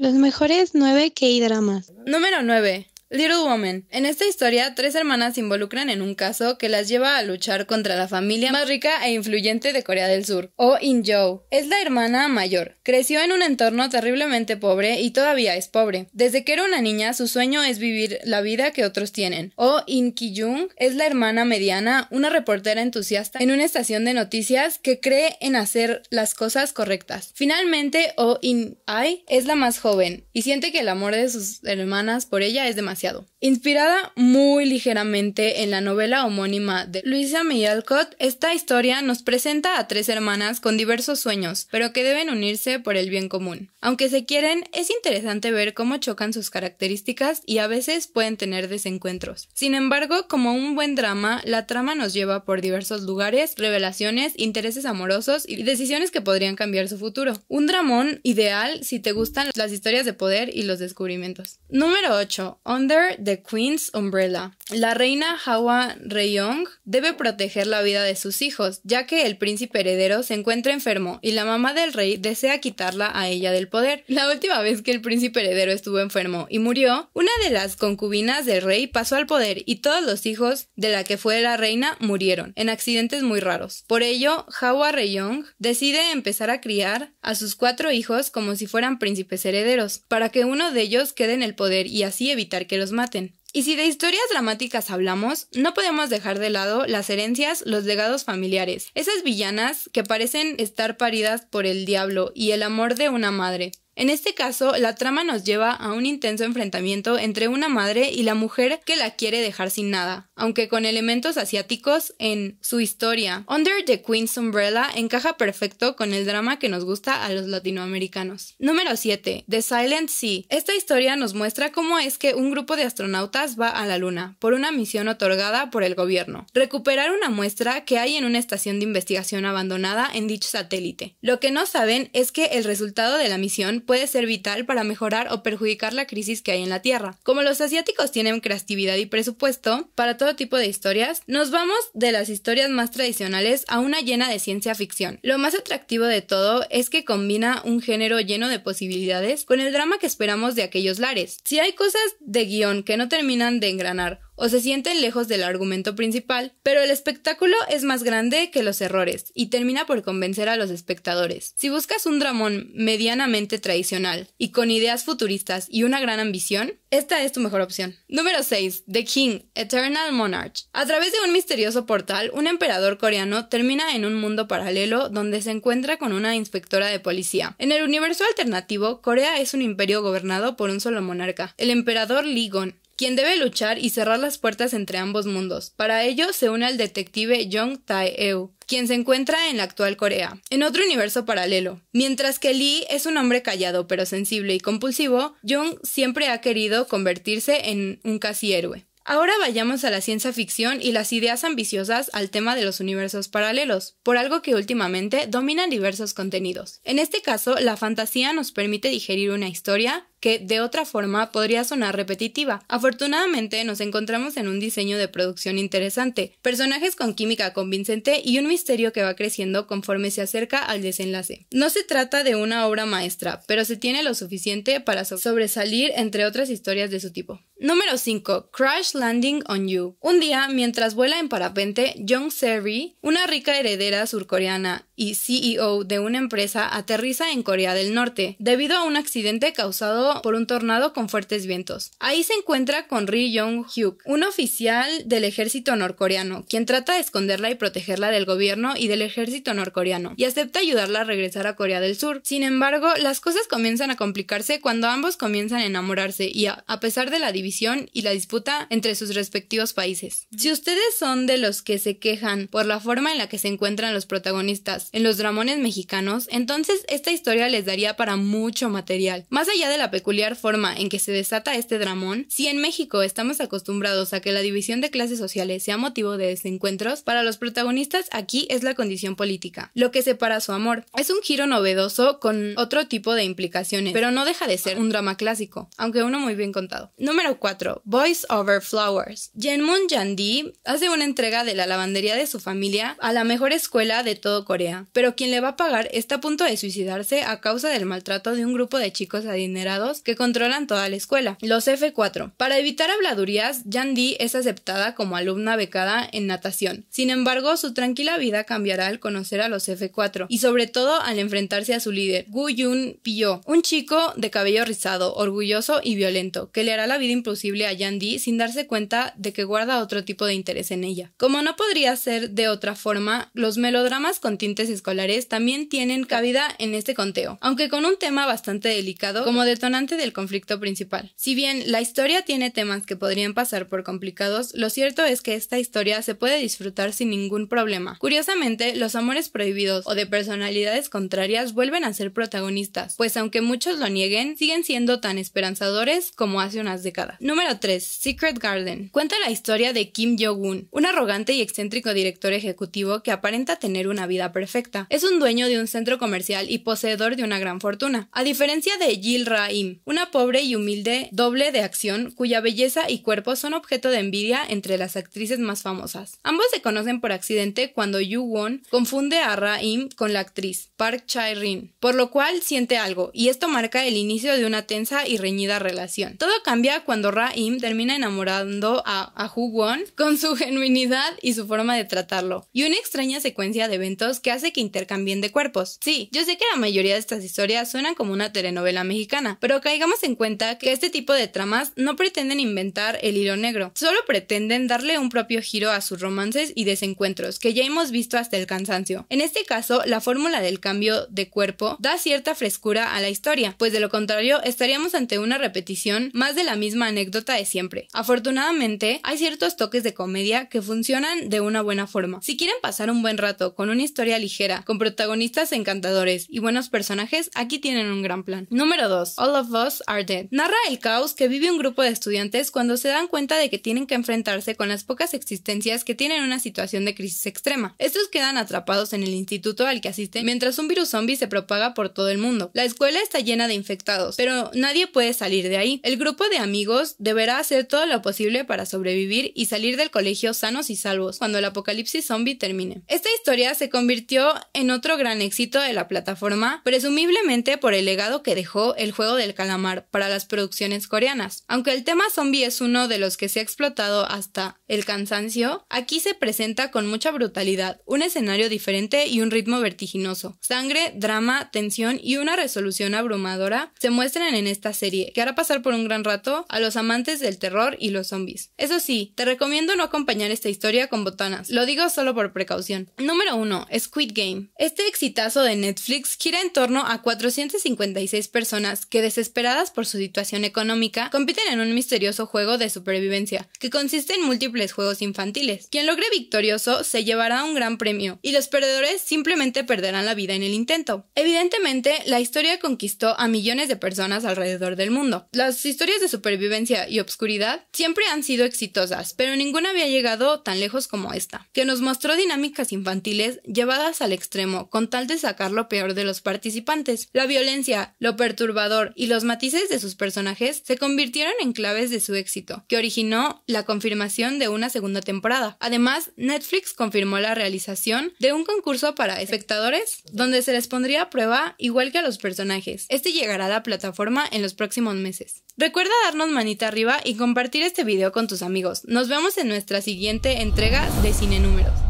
Los mejores nueve K-dramas. Número 9. Little Woman. En esta historia, tres hermanas se involucran en un caso que las lleva a luchar contra la familia más rica e influyente de Corea del Sur, Oh In-jo. Es la hermana mayor. Creció en un entorno terriblemente pobre y todavía es pobre. Desde que era una niña, su sueño es vivir la vida que otros tienen. Oh In-ki-jung es la hermana mediana, una reportera entusiasta en una estación de noticias que cree en hacer las cosas correctas. Finalmente, Oh In-ai es la más joven y siente que el amor de sus hermanas por ella es demasiado Inspirada muy ligeramente en la novela homónima de Luisa May Alcott, esta historia nos presenta a tres hermanas con diversos sueños, pero que deben unirse por el bien común. Aunque se quieren, es interesante ver cómo chocan sus características y a veces pueden tener desencuentros. Sin embargo, como un buen drama, la trama nos lleva por diversos lugares, revelaciones, intereses amorosos y decisiones que podrían cambiar su futuro. Un dramón ideal si te gustan las historias de poder y los descubrimientos. Número 8. The Queen's Umbrella. La reina Hawa Reyong debe proteger la vida de sus hijos, ya que el príncipe heredero se encuentra enfermo y la mamá del rey desea quitarla a ella del poder. La última vez que el príncipe heredero estuvo enfermo y murió, una de las concubinas del rey pasó al poder y todos los hijos de la que fue la reina murieron en accidentes muy raros. Por ello, Hawa Reyong decide empezar a criar a sus cuatro hijos como si fueran príncipes herederos, para que uno de ellos quede en el poder y así evitar que los maten. Y si de historias dramáticas hablamos, no podemos dejar de lado las herencias, los legados familiares, esas villanas que parecen estar paridas por el diablo y el amor de una madre. En este caso, la trama nos lleva a un intenso enfrentamiento entre una madre y la mujer que la quiere dejar sin nada, aunque con elementos asiáticos en su historia. Under the Queen's Umbrella encaja perfecto con el drama que nos gusta a los latinoamericanos. Número 7. The Silent Sea. Esta historia nos muestra cómo es que un grupo de astronautas va a la Luna por una misión otorgada por el gobierno. Recuperar una muestra que hay en una estación de investigación abandonada en dicho satélite. Lo que no saben es que el resultado de la misión puede ser vital para mejorar o perjudicar la crisis que hay en la Tierra. Como los asiáticos tienen creatividad y presupuesto para todo tipo de historias, nos vamos de las historias más tradicionales a una llena de ciencia ficción. Lo más atractivo de todo es que combina un género lleno de posibilidades con el drama que esperamos de aquellos lares. Si hay cosas de guion que no terminan de engranar o se sienten lejos del argumento principal, pero el espectáculo es más grande que los errores y termina por convencer a los espectadores. Si buscas un dramón medianamente tradicional y con ideas futuristas y una gran ambición, esta es tu mejor opción. Número 6. The King, Eternal Monarch. A través de un misterioso portal, un emperador coreano termina en un mundo paralelo donde se encuentra con una inspectora de policía. En el universo alternativo, Corea es un imperio gobernado por un solo monarca, el emperador Lee Gon, quien debe luchar y cerrar las puertas entre ambos mundos. Para ello se une al detective Jong Tae-eun, quien se encuentra en la actual Corea, en otro universo paralelo. Mientras que Lee es un hombre callado pero sensible y compulsivo, Jung siempre ha querido convertirse en un casi héroe. Ahora vayamos a la ciencia ficción y las ideas ambiciosas al tema de los universos paralelos, por algo que últimamente dominan diversos contenidos. En este caso, la fantasía nos permite digerir una historia que de otra forma podría sonar repetitiva. Afortunadamente nos encontramos en un diseño de producción interesante, personajes con química convincente y un misterio que va creciendo conforme se acerca al desenlace. No se trata de una obra maestra, pero se tiene lo suficiente para sobresalir entre otras historias de su tipo. Número 5. Crash Landing on You. Un día, mientras vuela en parapente, Jung Seri, una rica heredera surcoreana y CEO de una empresa, aterriza en Corea del Norte, debido a un accidente causado por un tornado con fuertes vientos. Ahí se encuentra con Ri Yong-hyuk, un oficial del ejército norcoreano, quien trata de esconderla y protegerla del gobierno y del ejército norcoreano, y acepta ayudarla a regresar a Corea del Sur. Sin embargo, las cosas comienzan a complicarse cuando ambos comienzan a enamorarse y a pesar de la división y la disputa entre sus respectivos países. Si ustedes son de los que se quejan por la forma en la que se encuentran los protagonistas en los dramones mexicanos, entonces esta historia les daría para mucho material. Más allá de la peculiar forma en que se desata este dramón, si en México estamos acostumbrados a que la división de clases sociales sea motivo de desencuentros, para los protagonistas aquí es la condición política, lo que separa su amor. Es un giro novedoso con otro tipo de implicaciones, pero no deja de ser un drama clásico, aunque uno muy bien contado. Número 4. Boys Over Flowers. Jenmun Yandi hace una entrega de la lavandería de su familia a la mejor escuela de todo Corea pero quien le va a pagar está a punto de suicidarse a causa del maltrato de un grupo de chicos adinerados que controlan toda la escuela, los F4. Para evitar habladurías, Jan Di es aceptada como alumna becada en natación. Sin embargo, su tranquila vida cambiará al conocer a los F4 y sobre todo al enfrentarse a su líder, Gu Yun Pyo, un chico de cabello rizado, orgulloso y violento, que le hará la vida imposible a Jan Di sin darse cuenta de que guarda otro tipo de interés en ella. Como no podría ser de otra forma, los melodramas con tintes escolares también tienen cabida en este conteo, aunque con un tema bastante delicado como detonante del conflicto principal. Si bien la historia tiene temas que podrían pasar por complicados, lo cierto es que esta historia se puede disfrutar sin ningún problema. Curiosamente, los amores prohibidos o de personalidades contrarias vuelven a ser protagonistas, pues aunque muchos lo nieguen, siguen siendo tan esperanzadores como hace unas décadas. Número 3. Secret Garden. Cuenta la historia de Kim Jong-un, un arrogante y excéntrico director ejecutivo que aparenta tener una vida perfecta. Es un dueño de un centro comercial y poseedor de una gran fortuna. A diferencia de Jill Ra-im, una pobre y humilde doble de acción cuya belleza y cuerpo son objeto de envidia entre las actrices más famosas. Ambos se conocen por accidente cuando Yu Won confunde a Ra-im con la actriz Park Chae-rin, por lo cual siente algo, y esto marca el inicio de una tensa y reñida relación. Todo cambia cuando Ra-im termina enamorando a, a Won con su genuinidad y su forma de tratarlo, y una extraña secuencia de eventos que hace que intercambien de cuerpos. Sí, yo sé que la mayoría de estas historias suenan como una telenovela mexicana, pero caigamos en cuenta que este tipo de tramas no pretenden inventar el hilo negro, solo pretenden darle un propio giro a sus romances y desencuentros que ya hemos visto hasta el cansancio. En este caso, la fórmula del cambio de cuerpo da cierta frescura a la historia, pues de lo contrario estaríamos ante una repetición más de la misma anécdota de siempre. Afortunadamente, hay ciertos toques de comedia que funcionan de una buena forma. Si quieren pasar un buen rato con una historia ligera, con protagonistas encantadores y buenos personajes, aquí tienen un gran plan. Número 2. All of Us Are Dead. Narra el caos que vive un grupo de estudiantes cuando se dan cuenta de que tienen que enfrentarse con las pocas existencias que tienen una situación de crisis extrema. Estos quedan atrapados en el instituto al que asisten mientras un virus zombie se propaga por todo el mundo. La escuela está llena de infectados, pero nadie puede salir de ahí. El grupo de amigos deberá hacer todo lo posible para sobrevivir y salir del colegio sanos y salvos cuando el apocalipsis zombie termine. Esta historia se convirtió en otro gran éxito de la plataforma, presumiblemente por el legado que dejó el juego del calamar para las producciones coreanas. Aunque el tema zombie es uno de los que se ha explotado hasta el cansancio, aquí se presenta con mucha brutalidad, un escenario diferente y un ritmo vertiginoso. Sangre, drama, tensión y una resolución abrumadora se muestran en esta serie, que hará pasar por un gran rato a los amantes del terror y los zombies. Eso sí, te recomiendo no acompañar esta historia con botanas, lo digo solo por precaución. Número 1. Squid Game. Este exitazo de Netflix gira en torno a 456 personas que, desesperadas por su situación económica, compiten en un misterioso juego de supervivencia, que consiste en múltiples juegos infantiles. Quien logre victorioso se llevará un gran premio, y los perdedores simplemente perderán la vida en el intento. Evidentemente, la historia conquistó a millones de personas alrededor del mundo. Las historias de supervivencia y obscuridad siempre han sido exitosas, pero ninguna había llegado tan lejos como esta, que nos mostró dinámicas infantiles al extremo con tal de sacar lo peor de los participantes. La violencia, lo perturbador y los matices de sus personajes se convirtieron en claves de su éxito, que originó la confirmación de una segunda temporada. Además, Netflix confirmó la realización de un concurso para espectadores donde se les pondría a prueba igual que a los personajes. Este llegará a la plataforma en los próximos meses. Recuerda darnos manita arriba y compartir este video con tus amigos. Nos vemos en nuestra siguiente entrega de Cine Números.